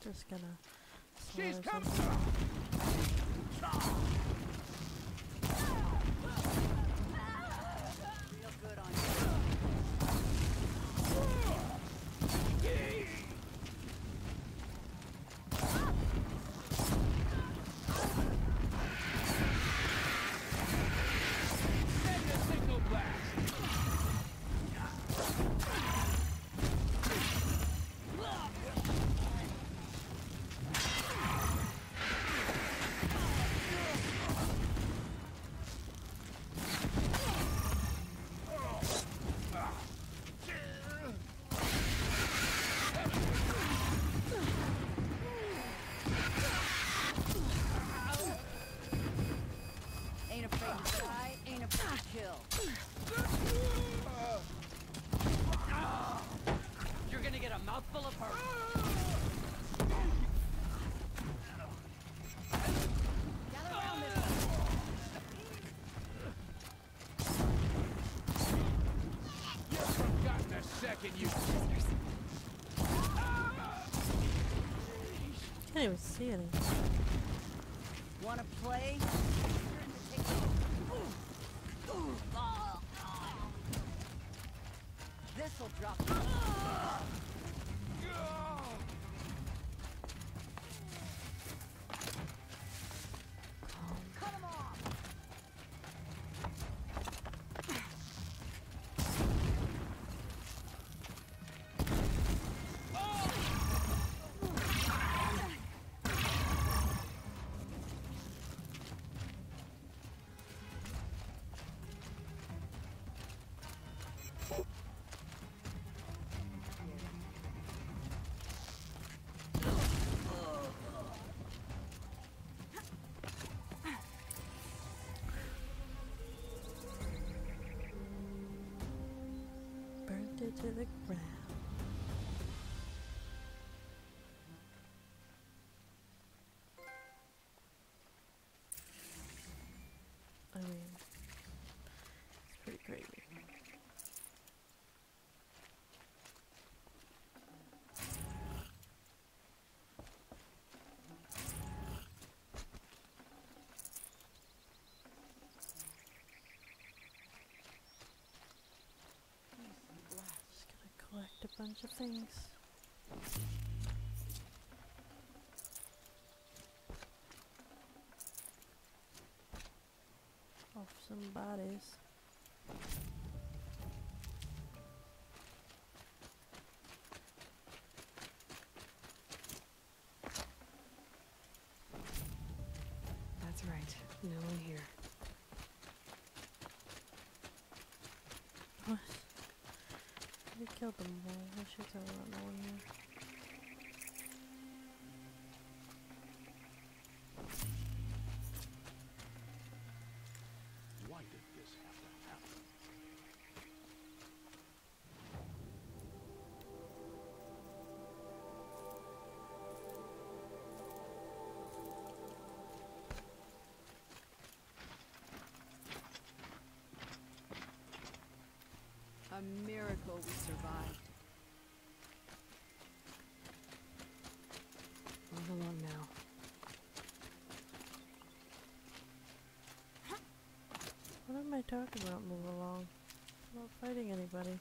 Just gonna She's coming. Can't even see anything. Wanna play? This'll drop to the ground. Bunch of things. Off some bodies. That's right. No one here. What? Killed them all. What should tell about no one here? A miracle we survived. Move along now. What am I talking about? Move along. I'm not fighting anybody.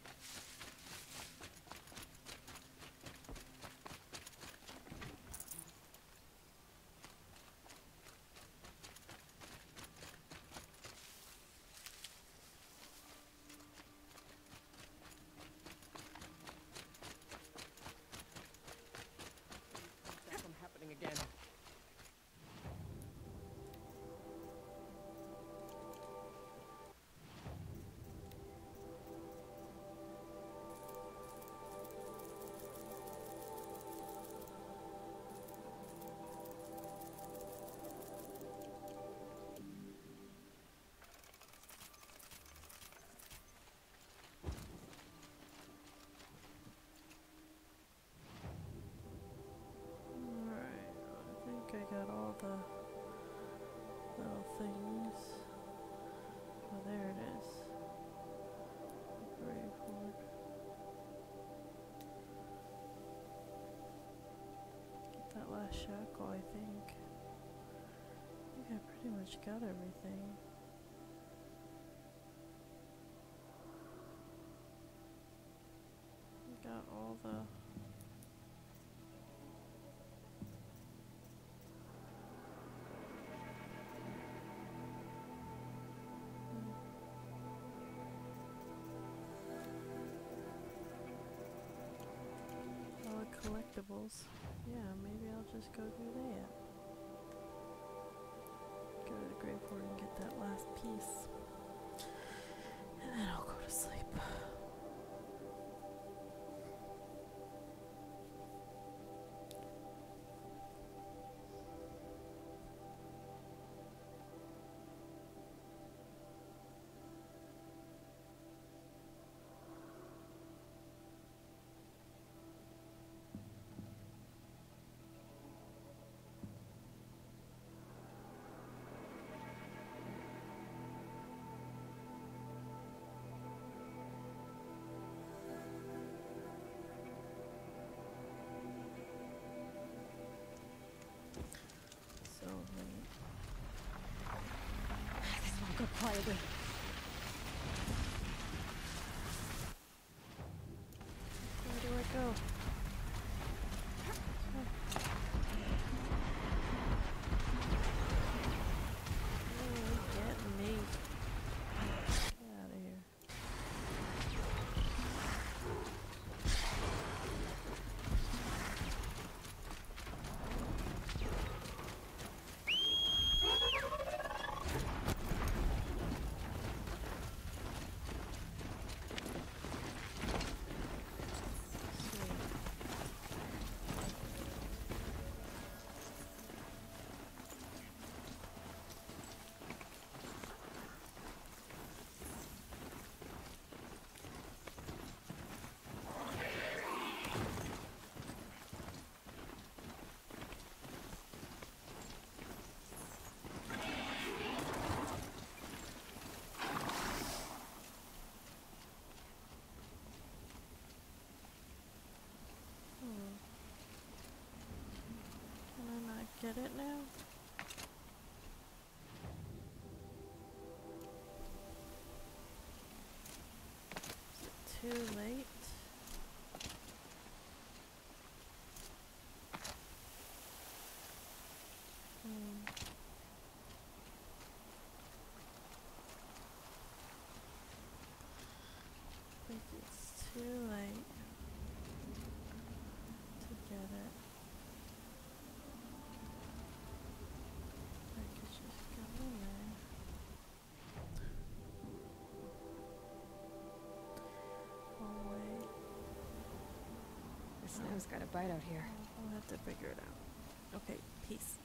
Got all the little things. Oh, there it is. Grave-Hoard. Get uh, Shackle, I think. I think I pretty much got everything. Got all the collectibles. Yeah, maybe I'll just go do that. Go to the graveyard and get that last piece. And then I'll go to sleep. Go quietly. Where do I go? Oh, get me. Get out of here. Sweet. Hmm. Can It now? Is it too late? Snow's got a bite out here. We'll have to figure it out. Okay, peace.